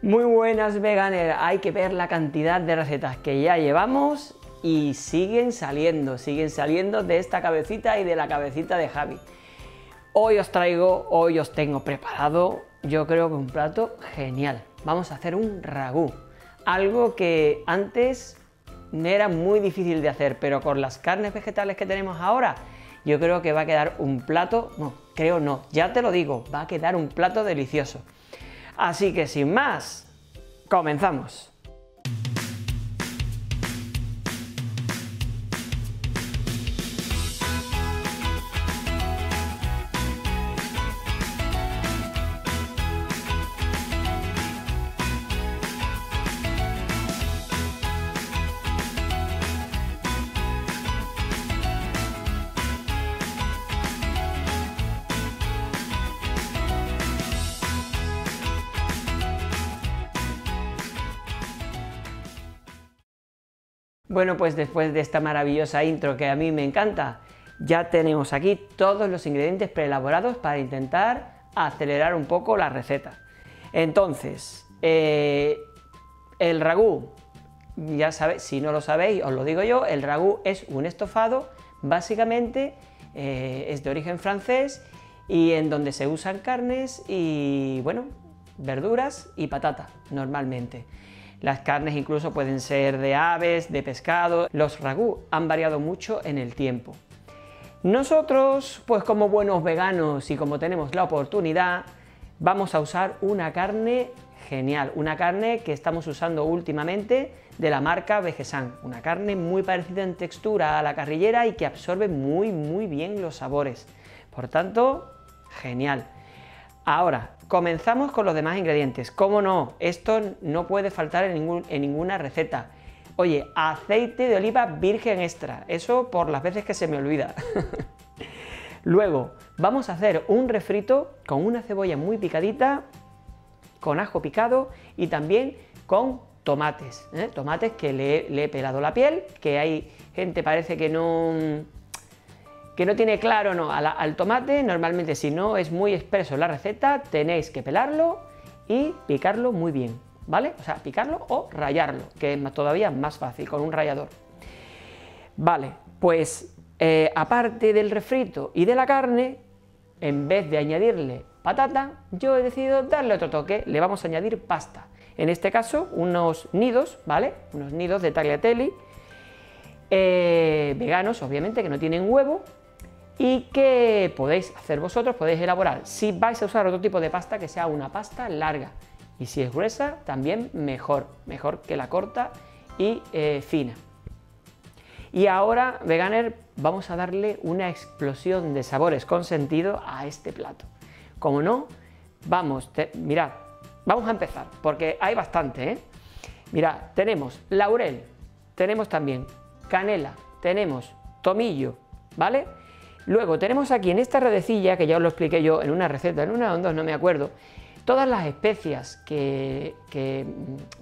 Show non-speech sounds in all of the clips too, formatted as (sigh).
Muy buenas veganer, hay que ver la cantidad de recetas que ya llevamos y siguen saliendo, siguen saliendo de esta cabecita y de la cabecita de Javi. Hoy os traigo, hoy os tengo preparado, yo creo que un plato genial. Vamos a hacer un ragú, algo que antes era muy difícil de hacer, pero con las carnes vegetales que tenemos ahora, yo creo que va a quedar un plato, no, creo no, ya te lo digo, va a quedar un plato delicioso. Así que sin más, comenzamos. Bueno, pues después de esta maravillosa intro que a mí me encanta, ya tenemos aquí todos los ingredientes preelaborados para intentar acelerar un poco la receta. Entonces, eh, el ragú, ya sabéis, si no lo sabéis, os lo digo yo, el ragú es un estofado, básicamente eh, es de origen francés y en donde se usan carnes y, bueno, verduras y patata normalmente. Las carnes incluso pueden ser de aves, de pescado. Los ragú han variado mucho en el tiempo. Nosotros, pues como buenos veganos y como tenemos la oportunidad, vamos a usar una carne genial, una carne que estamos usando últimamente de la marca Vegesan, una carne muy parecida en textura a la carrillera y que absorbe muy muy bien los sabores. Por tanto, genial. Ahora, comenzamos con los demás ingredientes. ¿Cómo no? Esto no puede faltar en, ninguna receta. Oye, aceite de oliva virgen extra. Eso por las veces que se me olvida. (laughs) Luego, vamos a hacer un refrito con una cebolla muy picadita, con ajo picado y también con tomates. ¿eh? Tomates que le he pelado la piel, que hay gente parece que no que no tiene claro no, al, tomate, normalmente si no es muy expreso la receta, tenéis que pelarlo y picarlo muy bien, ¿vale? O sea, picarlo o rayarlo, que es todavía más fácil con un rallador. Vale, pues eh, aparte del refrito y de la carne, en vez de añadirle patata, yo he decidido darle otro toque, le vamos a añadir pasta. En este caso, unos nidos, ¿vale? Unos nidos de tagliatelle, eh, veganos, obviamente, que no tienen huevo, y que podéis hacer vosotros, podéis elaborar. Si vais a usar otro tipo de pasta, que sea una pasta larga. Y si es gruesa, también mejor, mejor que la corta y eh, fina. Y ahora, veganer, vamos a darle una explosión de sabores con sentido a este plato. Como no, vamos, mirad, vamos a empezar, porque hay bastante, ¿eh? Mirad, tenemos laurel, tenemos también canela, tenemos tomillo, ¿vale? Luego tenemos aquí en esta redecilla, que ya os lo expliqué yo en una receta, en una o en dos, no me acuerdo, todas las especias que,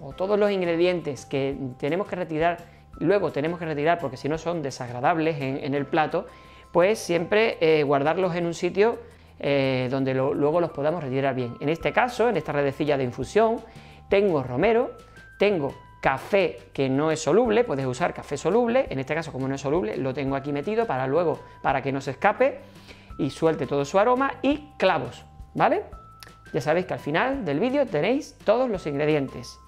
o todos los ingredientes que tenemos que retirar, luego tenemos que retirar porque si no son desagradables en, el plato, pues siempre eh, guardarlos en un sitio eh, donde luego los podamos retirar bien. En este caso, en esta redecilla de infusión, tengo romero, tengo café que no es soluble, puedes usar café soluble, en este caso como no es soluble, lo tengo aquí metido para luego, para que no se escape y suelte todo su aroma, y clavos, ¿vale? Ya sabéis que al final del vídeo tenéis todos los ingredientes.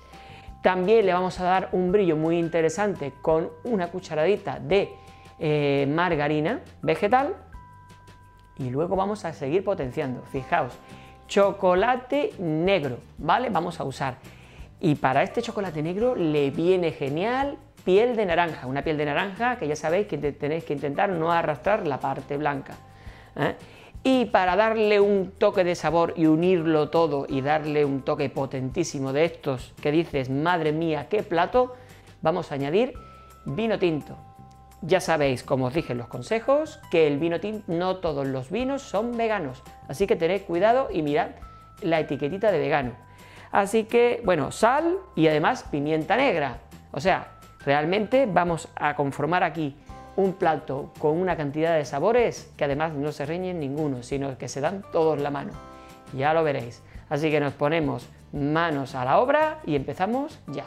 También le vamos a dar un brillo muy interesante con una cucharadita de eh, margarina vegetal y luego vamos a seguir potenciando. Fijaos, chocolate negro, ¿vale? Vamos a usar y para este chocolate negro le viene genial piel de naranja, una piel de naranja que ya sabéis que tenéis que intentar no arrastrar la parte blanca. ¿eh? Y para darle un toque de sabor y unirlo todo y darle un toque potentísimo de estos que dices, madre mía, qué plato, vamos a añadir vino tinto. Ya sabéis, como os dije en los consejos, que el vino tinto, no todos los vinos son veganos, así que tened cuidado y mirad la etiquetita de vegano. Así que, bueno, sal y además pimienta negra. O sea, realmente vamos a conformar aquí un plato con una cantidad de sabores que además no se riñen ninguno, sino que se dan todos la mano. Ya lo veréis. Así que nos ponemos manos a la obra y empezamos ya.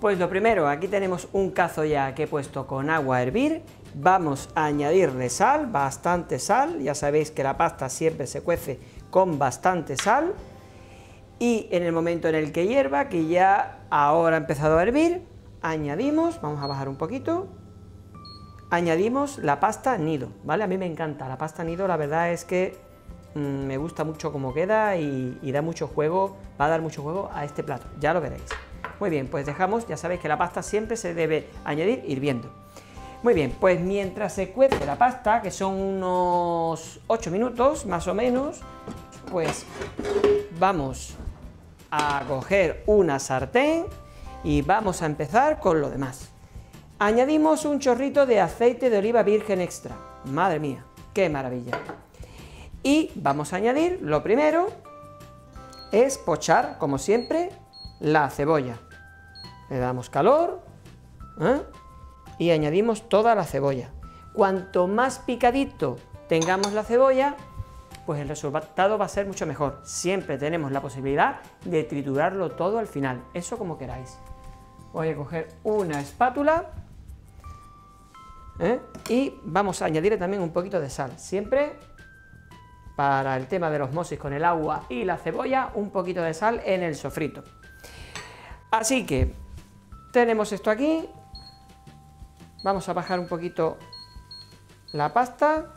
Pues lo primero, aquí tenemos un cazo ya que he puesto con agua a hervir, vamos a añadirle sal, bastante sal, ya sabéis que la pasta siempre se cuece con bastante sal, y en el momento en el que hierva, que ya ahora ha empezado a hervir, añadimos, vamos a bajar un poquito, añadimos la pasta nido, ¿vale? A mí me encanta la pasta nido, la verdad es que mm, me gusta mucho cómo queda y, y da mucho juego, va a dar mucho juego a este plato, ya lo veréis. Muy bien, pues dejamos, ya sabéis que la pasta siempre se debe añadir hirviendo. Muy bien, pues mientras se cuece la pasta, que son unos 8 minutos más o menos, pues vamos a coger una sartén y vamos a empezar con lo demás. Añadimos un chorrito de aceite de oliva virgen extra. Madre mía, qué maravilla. Y vamos a añadir, lo primero, es pochar, como siempre, la cebolla. Le damos calor ¿eh? y añadimos toda la cebolla. Cuanto más picadito tengamos la cebolla, pues el resultado va a ser mucho mejor. Siempre tenemos la posibilidad de triturarlo todo al final, eso como queráis. Voy a coger una espátula ¿eh? y vamos a añadirle también un poquito de sal. Siempre para el tema de los osmosis con el agua y la cebolla, un poquito de sal en el sofrito. Así que tenemos esto aquí, vamos a bajar un poquito la pasta,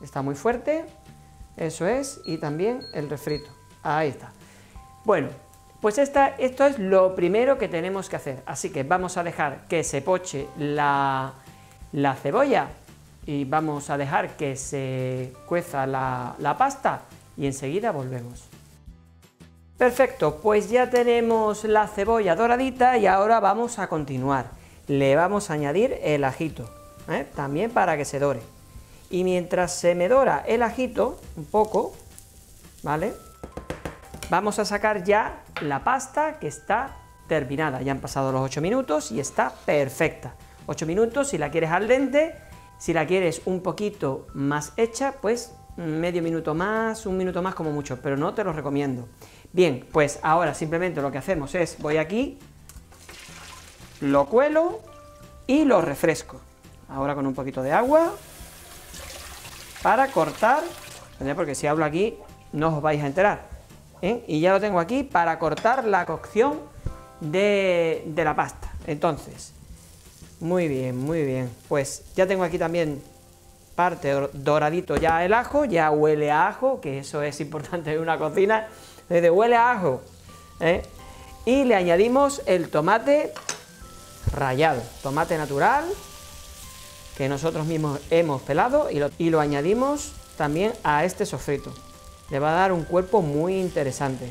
está muy fuerte, eso es, y también el refrito. Ahí está. Bueno, pues esta, esto es lo primero que tenemos que hacer. Así que vamos a dejar que se poche la, la cebolla y vamos a dejar que se cueza la, la pasta y enseguida volvemos. Perfecto, pues ya tenemos la cebolla doradita y ahora vamos a continuar. Le vamos a añadir el ajito, ¿eh? también para que se dore y mientras se me dora el ajito, un poco, ¿vale? Vamos a sacar ya la pasta que está terminada. Ya han pasado los 8 minutos y está perfecta. 8 minutos, si la quieres al dente, si la quieres un poquito más hecha, pues medio minuto más, un minuto más como mucho, pero no te lo recomiendo. Bien, pues ahora simplemente lo que hacemos es, voy aquí, lo cuelo y lo refresco. Ahora con un poquito de agua, para cortar, porque si hablo aquí no os vais a enterar. ¿eh? Y ya lo tengo aquí para cortar la cocción de, la pasta. Entonces, muy bien, muy bien. Pues ya tengo aquí también parte doradito ya el ajo, ya huele a ajo, que eso es importante en una cocina, desde huele a ajo. ¿eh? Y le añadimos el tomate rallado, tomate natural, que nosotros mismos hemos pelado y lo, añadimos también a este sofrito. Le va a dar un cuerpo muy interesante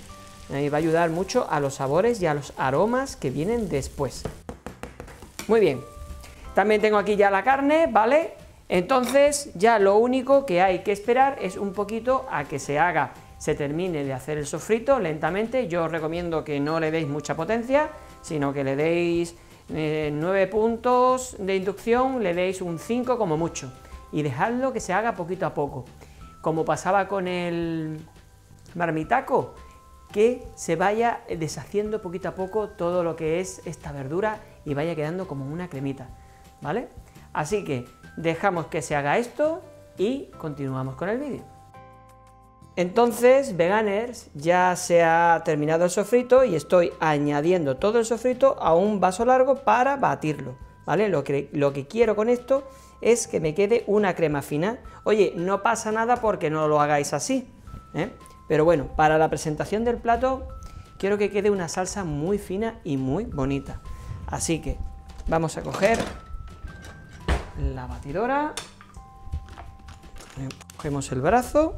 y va a ayudar mucho a los sabores y a los aromas que vienen después. Muy bien, también tengo aquí ya la carne, ¿vale? Entonces ya lo único que hay que esperar es un poquito a que se haga, se termine de hacer el sofrito lentamente. Yo os recomiendo que no le deis mucha potencia, sino que le deis 9 puntos de inducción, le deis un 5 como mucho y dejadlo que se haga poquito a poco. Como pasaba con el marmitaco, que se vaya deshaciendo poquito a poco todo lo que es esta verdura y vaya quedando como una cremita, ¿vale? Así que dejamos que se haga esto y continuamos con el vídeo. Entonces, veganers, ya se ha terminado el sofrito y estoy añadiendo todo el sofrito a un vaso largo para batirlo, ¿vale? Lo que, lo que quiero con esto es que me quede una crema fina. Oye, no pasa nada porque no lo hagáis así, ¿eh? Pero bueno, para la presentación del plato quiero que quede una salsa muy fina y muy bonita. Así que vamos a coger la batidora, cogemos el brazo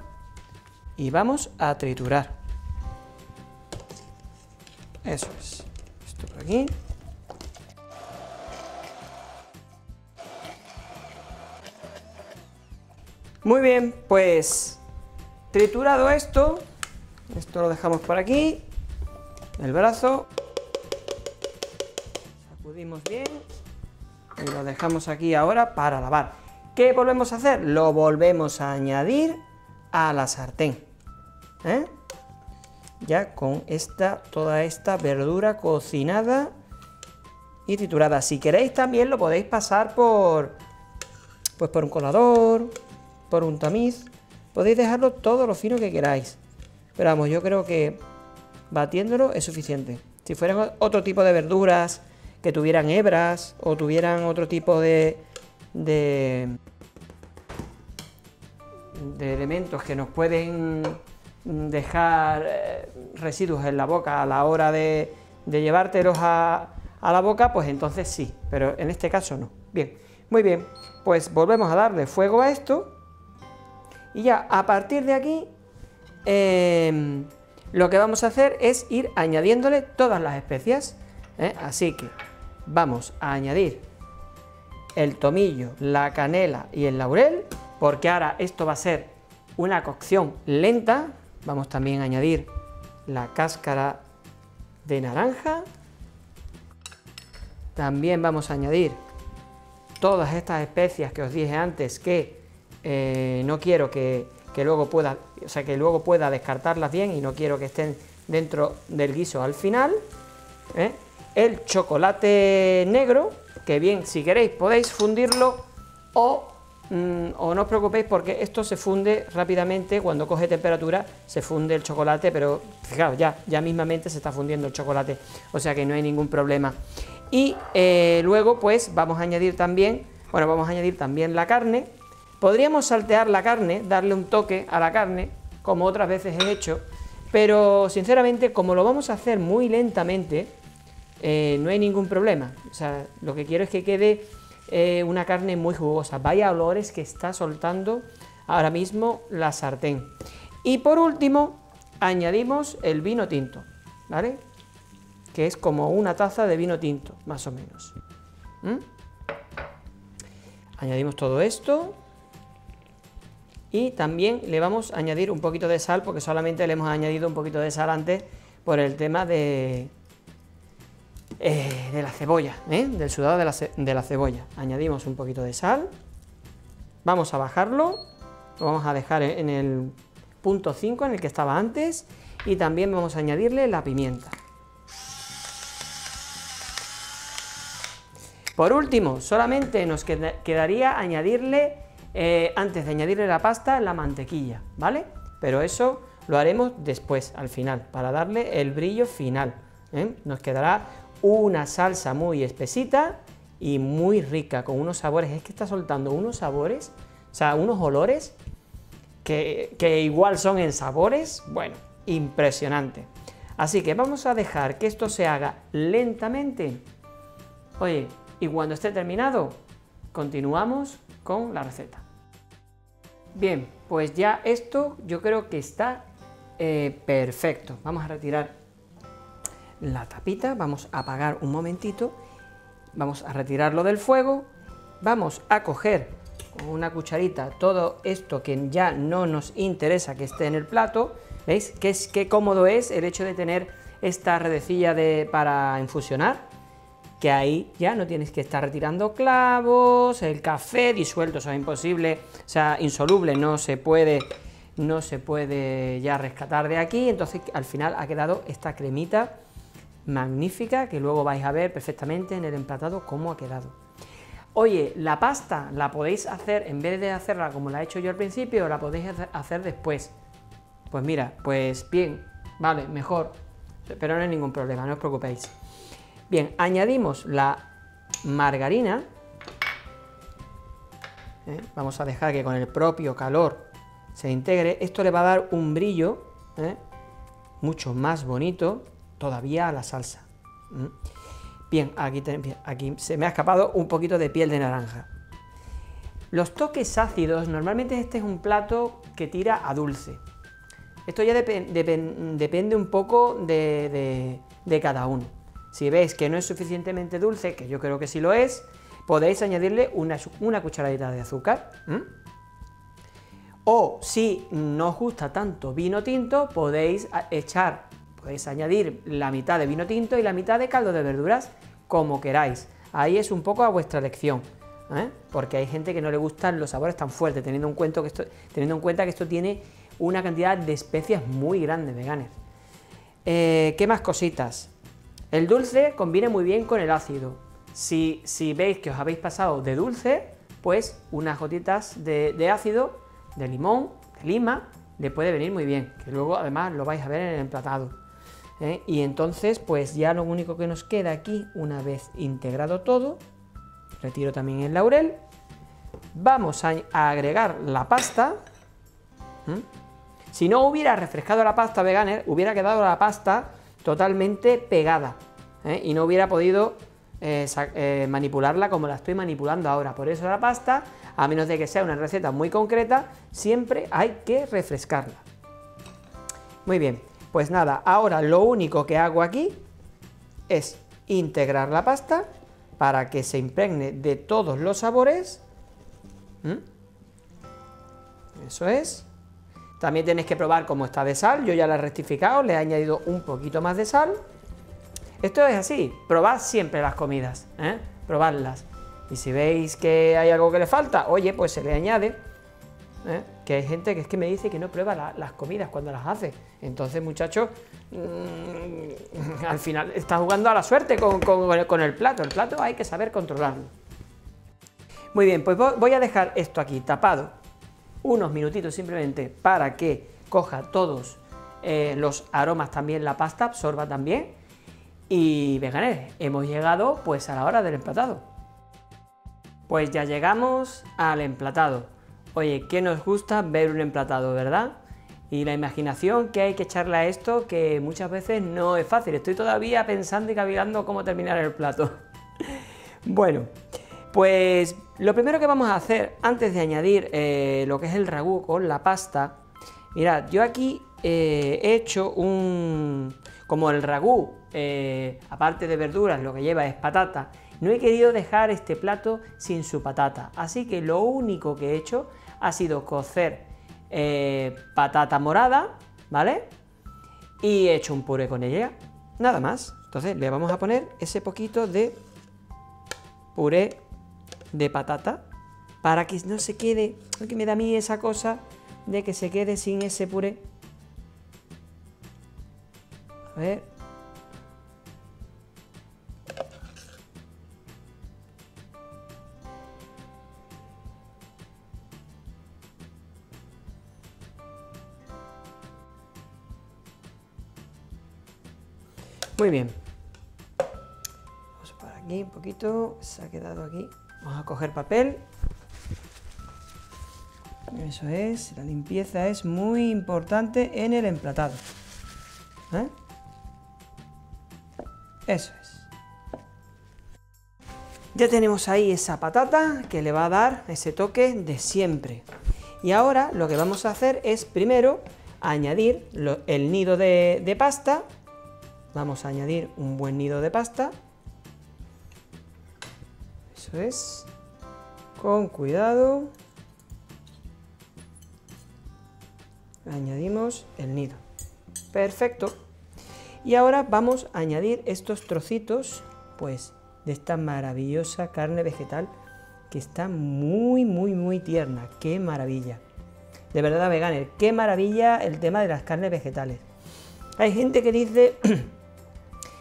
y vamos a triturar. Eso es. Esto por aquí. Muy bien, pues triturado esto, esto lo dejamos por aquí, el brazo, sacudimos bien y lo dejamos aquí ahora para lavar. ¿Qué volvemos a hacer? Lo volvemos a añadir a la sartén. ¿eh? ya con esta, toda esta verdura cocinada y triturada. Si queréis también lo podéis pasar por, pues por un colador, por un tamiz. Podéis dejarlo todo lo fino que queráis. Pero vamos, yo creo que batiéndolo es suficiente. Si fueran otro tipo de verduras que tuvieran hebras o tuvieran otro tipo de, de, de elementos que nos pueden dejar eh, residuos en la boca a la hora de, de llevártelos a, a la boca, pues entonces sí, pero en este caso no. Bien, muy bien, pues volvemos a darle fuego a esto y ya a partir de aquí em, lo que vamos a hacer es ir añadiéndole todas las especias. ¿eh? Así que vamos a añadir el tomillo, la canela y el laurel, porque ahora esto va a ser una cocción lenta. Vamos también a añadir la cáscara de naranja también vamos a añadir todas estas especias que os dije antes que eh, no quiero que, luego pueda, o sea, que luego pueda descartarlas bien y no quiero que estén dentro del guiso al final. ¿eh? El chocolate negro, que bien, si queréis podéis fundirlo o, mm, o no os preocupéis porque esto se funde rápidamente, cuando coge temperatura se funde el chocolate, pero fijaos, ya, ya mismamente se está fundiendo el chocolate, o sea que no hay ningún problema. Y eh, luego pues vamos a añadir también, bueno, vamos a añadir también la carne. Podríamos saltear la carne, darle un toque a la carne, como otras veces he hecho, pero sinceramente como lo vamos a hacer muy lentamente, eh, no hay ningún problema. O sea, lo que quiero es que quede eh, una carne muy jugosa. Vaya olores que está soltando ahora mismo la sartén. Y por último, añadimos el vino tinto, ¿vale? que es como una taza de vino tinto, más o menos. ¿Mm? Añadimos todo esto y también le vamos a añadir un poquito de sal, porque solamente le hemos añadido un poquito de sal antes por el tema de, eh, de la cebolla, ¿eh? del sudado de la, de la cebolla. Añadimos un poquito de sal, vamos a bajarlo, lo vamos a dejar en el punto 5 en el que estaba antes y también vamos a añadirle la pimienta. Por último, solamente nos quedaría añadirle, eh, antes de añadirle la pasta, la mantequilla, ¿vale? Pero eso lo haremos después, al final, para darle el brillo final. Nos quedará una salsa muy espesita y muy rica, con unos sabores, es que está soltando unos sabores, o sea, unos olores que, que igual son en sabores, bueno, impresionante. Así que vamos a dejar que esto se haga lentamente. Oye, y cuando esté terminado, continuamos con la receta. Bien, pues ya esto yo creo que está eh, perfecto. Vamos a retirar la tapita, vamos a apagar un momentito, vamos a retirarlo del fuego, vamos a coger con una cucharita todo esto que ya no nos interesa que esté en el plato, ¿veis? Qué, es, qué cómodo es el hecho de tener esta redecilla de, para infusionar que ahí ya no tienes que estar retirando clavos, el café disuelto, eso es imposible, o sea, insoluble, no se puede, no se puede ya rescatar de aquí, entonces al final ha quedado esta cremita magnífica que luego vais a ver perfectamente en el emplatado cómo ha quedado. Oye, la pasta la podéis hacer, en vez de hacerla como la he hecho yo al principio, la podéis hacer después. Pues mira, pues bien, vale, mejor, pero no hay ningún problema, no os preocupéis. Bien, añadimos la margarina. ¿eh? Vamos a dejar que con el propio calor se integre. Esto le va a dar un brillo ¿eh? mucho más bonito todavía a la salsa. Bien, aquí, aquí se me ha escapado un poquito de piel de naranja. Los toques ácidos, normalmente este es un plato que tira a dulce. Esto ya depende un poco de cada uno. Si veis que no es suficientemente dulce, que yo creo que sí lo es, podéis añadirle una, cucharadita de azúcar. O si no os gusta tanto vino tinto, podéis echar, podéis añadir la mitad de vino tinto y la mitad de caldo de verduras, como queráis. Ahí es un poco a vuestra elección. ¿eh? Porque hay gente que no le gustan los sabores tan fuertes, teniendo en cuenta que esto, teniendo en cuenta que esto tiene una cantidad de especias muy grande veganas. Eh, ¿Qué más cositas? El dulce combina muy bien con el ácido. Si, si veis que os habéis pasado de dulce, pues unas gotitas de, ácido, de limón, de lima, le puede venir muy bien, que luego además lo vais a ver en el emplatado. ¿Eh? Y entonces, pues ya lo único que nos queda aquí, una vez integrado todo, retiro también el laurel, vamos a, agregar la pasta. Si no hubiera refrescado la pasta veganer, hubiera quedado la pasta totalmente pegada ¿eh? y no hubiera podido eh, manipularla como la estoy manipulando ahora. Por eso la pasta, a menos de que sea una receta muy concreta, siempre hay que refrescarla. Muy bien, pues nada, ahora lo único que hago aquí es integrar la pasta para que se impregne de todos los sabores. ¿Mm? Eso es. También tenéis que probar cómo está de sal. Yo ya la he rectificado, le he añadido un poquito más de sal. Esto es así, probad siempre las comidas, ¿eh? probadlas. Y si veis que hay algo que le falta, oye, pues se le añade. ¿eh? Que hay gente que es que me dice que no prueba las comidas cuando las hace. Entonces, muchachos, mm, (laughs) al final está jugando a la suerte con, con el plato. El plato hay que saber controlarlo. Muy bien, pues voy a dejar esto aquí tapado unos minutitos simplemente para que coja todos eh, los aromas también, la pasta absorba también y veganes, hemos llegado pues a la hora del emplatado. Pues ya llegamos al emplatado. Oye, ¿qué nos gusta ver un emplatado, verdad? Y la imaginación que hay que echarle a esto, que muchas veces no es fácil. Estoy todavía pensando y cavilando cómo terminar el plato. (laughs) bueno, pues lo primero que vamos a hacer antes de añadir eh, lo que es el ragú con la pasta, mirad, yo aquí eh, he hecho un, como el ragú, eh, aparte de verduras, lo que lleva es patata, no he querido dejar este plato sin su patata. Así que lo único que he hecho ha sido cocer eh, patata morada, ¿vale? Y he hecho un puré con ella, nada más. Entonces le vamos a poner ese poquito de puré de patata para que no se quede, que me da a mí esa cosa de que se quede sin ese puré. A ver. Muy bien. Vamos para aquí un poquito. Se ha quedado aquí. Vamos a coger papel. Eso es. La limpieza es muy importante en el emplatado. ¿Eh? Eso es. Ya tenemos ahí esa patata que le va a dar ese toque de siempre. Y ahora lo que vamos a hacer es primero añadir el nido de, de pasta. Vamos a añadir un buen nido de pasta. Eso es. Con cuidado. Añadimos el nido. Perfecto. Y ahora vamos a añadir estos trocitos, pues, de esta maravillosa carne vegetal que está muy, muy, muy tierna. ¡Qué maravilla! De verdad, veganer, qué maravilla el tema de las carnes vegetales. Hay gente que dice, (clears throat)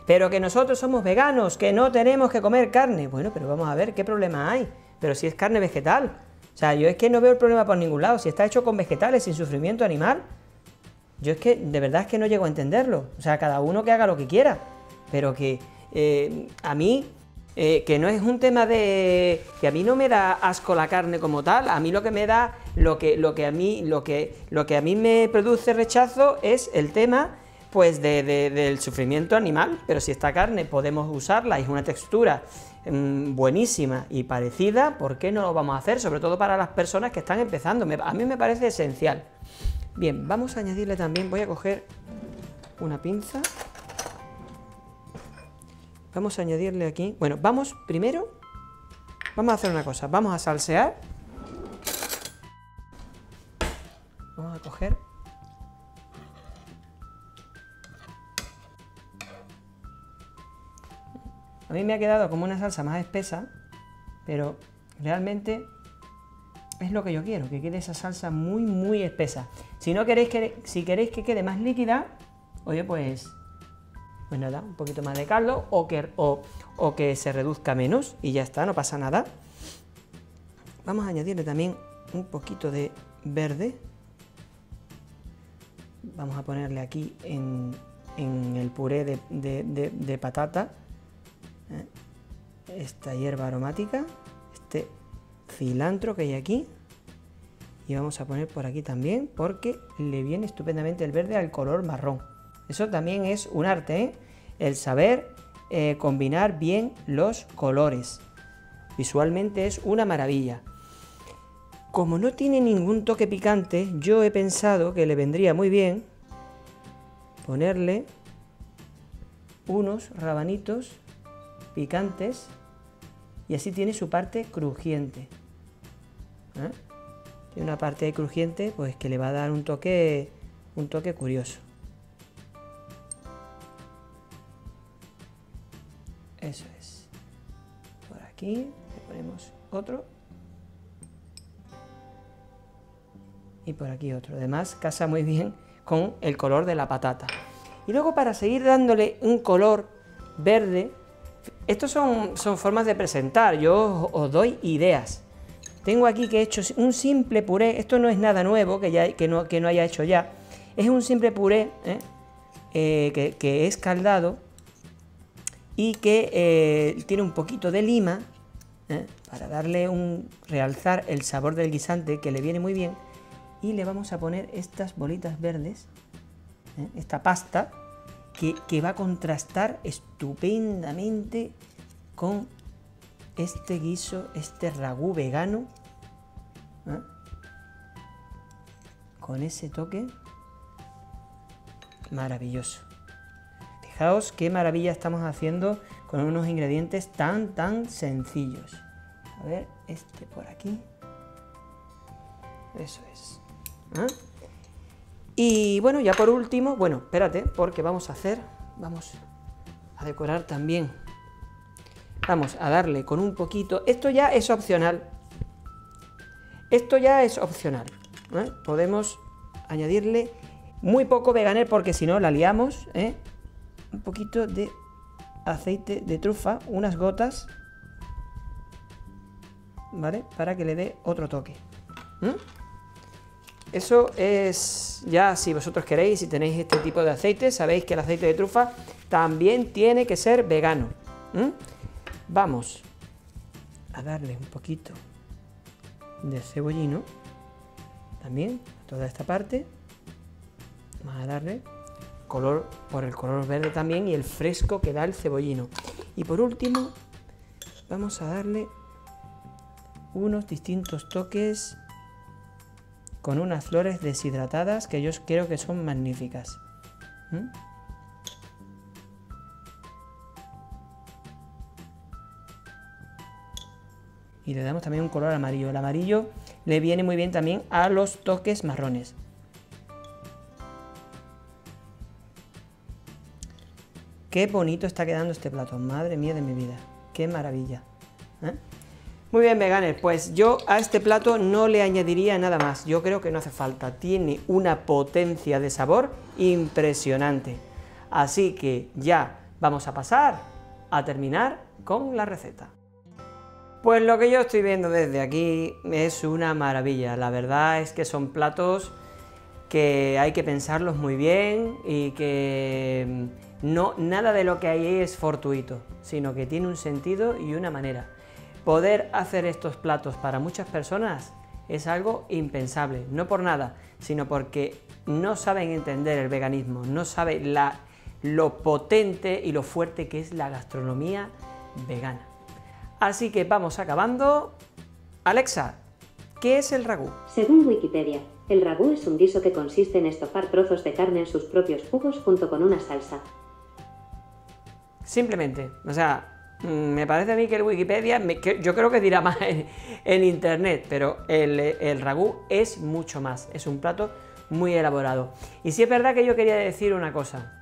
pero que nosotros somos veganos, que no tenemos que comer carne. Bueno, pero vamos a ver qué problema hay. Pero si es carne vegetal. O sea, yo es que no veo el problema por ningún lado. Si está hecho con vegetales, sin sufrimiento animal, yo es que de verdad es que no llego a entenderlo. O sea, cada uno que haga lo que quiera. Pero que eh, a mí, eh, que no es un tema de. que a mí no me da asco la carne como tal. A mí lo que me da. Lo que, lo que a mí. Lo que, lo que a mí me produce rechazo es el tema. Pues del sufrimiento animal, pero si esta carne podemos usarla, es una textura mm, buenísima y parecida, ¿por qué no lo vamos a hacer? Sobre todo para las personas que están empezando. a mí me parece esencial. Bien, vamos a añadirle también, voy a coger una pinza. Vamos a añadirle aquí, bueno, vamos primero, vamos a hacer una cosa, vamos a salsear. Vamos a coger A mí me ha quedado como una salsa más espesa, pero realmente es lo que yo quiero, que quede esa salsa muy, muy espesa. Si no queréis que, si queréis que quede más líquida, oye, pues pues nada, un poquito más de caldo o que, o, o que se reduzca menos y ya está, no pasa nada. Vamos a añadirle también un poquito de verde. Vamos a ponerle aquí en, el puré de, patata ¿eh? esta hierba aromática, este cilantro que hay aquí. Y vamos a poner por aquí también porque le viene estupendamente el verde al color marrón. Eso también es un arte, ¿eh? el saber eh, combinar bien los colores. Visualmente es una maravilla. Como no tiene ningún toque picante, yo he pensado que le vendría muy bien ponerle unos rabanitos picantes y así tiene su parte crujiente. ¿eh? Tiene una parte crujiente pues que le va a dar un toque, un toque curioso. Eso es. Por aquí le ponemos otro. Y por aquí otro. Además, casa muy bien con el color de la patata. Y luego para seguir dándole un color verde, estos son, son formas de presentar, yo os, doy ideas. Tengo aquí que he hecho un simple puré, esto no es nada nuevo que, ya, que, no, que no haya hecho ya, es un simple puré ¿eh? Eh, que, es caldado y que eh, tiene un poquito de lima para darle un realzar el sabor del guisante que le viene muy bien y le vamos a poner estas bolitas verdes esta pasta que, va a contrastar estupendamente con este guiso este ragú vegano con ese toque maravilloso Fijaos qué maravilla estamos haciendo con unos ingredientes tan, tan sencillos. A ver, este por aquí. Eso es. ¿Ah? Y bueno, ya por último, bueno, espérate, porque vamos a hacer, vamos a decorar también. Vamos a darle con un poquito, esto ya es opcional. Esto ya es opcional. ¿eh? Podemos añadirle muy poco veganer porque si no la liamos, ¿eh? un poquito de aceite de trufa, unas gotas, ¿vale? Para que le dé otro toque. Eso es ya si vosotros queréis, si tenéis este tipo de aceite, sabéis que el aceite de trufa también tiene que ser vegano. Vamos a darle un poquito de cebollino también a toda esta parte. Vamos a darle color, por el color verde también y el fresco que da el cebollino. Y por último, vamos a darle unos distintos toques con unas flores deshidratadas que yo creo que son magníficas. ¿Mm? Y le damos también un color amarillo. El amarillo le viene muy bien también a los toques marrones. Qué bonito está quedando este plato, madre mía de mi vida, qué maravilla. ¿eh? Muy bien, veganes, pues yo a este plato no le añadiría nada más, yo creo que no hace falta, tiene una potencia de sabor impresionante. Así que ya vamos a pasar a terminar con la receta. Pues lo que yo estoy viendo desde aquí es una maravilla, la verdad es que son platos que hay que pensarlos muy bien y que no, nada de lo que hay es fortuito, sino que tiene un sentido y una manera. Poder hacer estos platos para muchas personas es algo impensable, no por nada, sino porque no saben entender el veganismo, no saben lo potente y lo fuerte que es la gastronomía vegana. Así que vamos acabando. Alexa, ¿qué es el ragú? Según Wikipedia, el ragú es un guiso que consiste en estofar trozos de carne en sus propios jugos junto con una salsa. Simplemente, o sea, me parece a mí que el Wikipedia, yo creo que dirá más en, internet, pero el, ragú es mucho más, es un plato muy elaborado. Y sí es verdad que yo quería decir una cosa.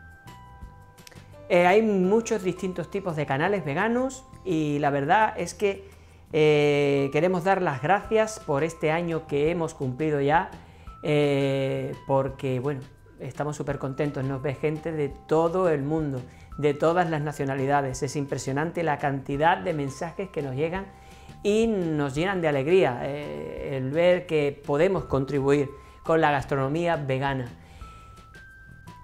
Eh, hay muchos distintos tipos de canales veganos y la verdad es que eh, queremos dar las gracias por este año que hemos cumplido ya, eh, porque bueno, estamos súper contentos, nos ve gente de todo el mundo, de todas las nacionalidades. Es impresionante la cantidad de mensajes que nos llegan y nos llenan de alegría eh, el ver que podemos contribuir con la gastronomía vegana.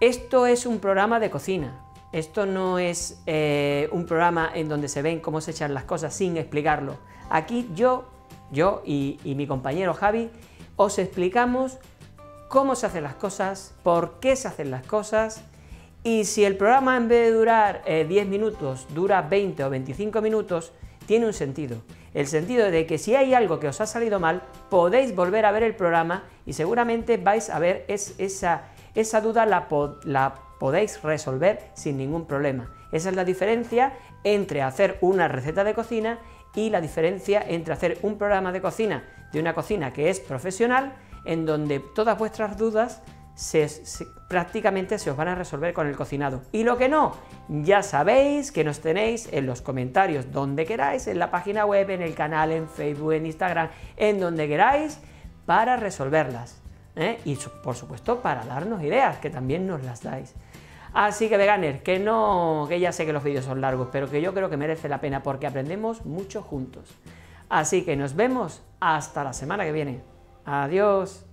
Esto es un programa de cocina, esto no es eh, un programa en donde se ven cómo se echan las cosas sin explicarlo. Aquí yo, yo y, mi compañero Javi os explicamos cómo se hacen las cosas, por qué se hacen las cosas y si el programa en vez de durar 10 eh, minutos dura 20 o 25 minutos, tiene un sentido. El sentido de que si hay algo que os ha salido mal, podéis volver a ver el programa y seguramente vais a ver esa, esa duda la, la podéis resolver sin ningún problema. Esa es la diferencia entre hacer una receta de cocina y la diferencia entre hacer un programa de cocina de una cocina que es profesional, en donde todas vuestras dudas prácticamente se os van a resolver con el cocinado. Y lo que no, ya sabéis que nos tenéis en los comentarios donde queráis, en la página web, en el canal, en Facebook, en Instagram, en donde queráis, para resolverlas. ¿eh? Y por supuesto para darnos ideas, que también nos las dais. Así que veganer, que no, que ya sé que los vídeos son largos, pero que yo creo que merece la pena porque aprendemos mucho juntos. Así que nos vemos hasta la semana que viene. Adiós.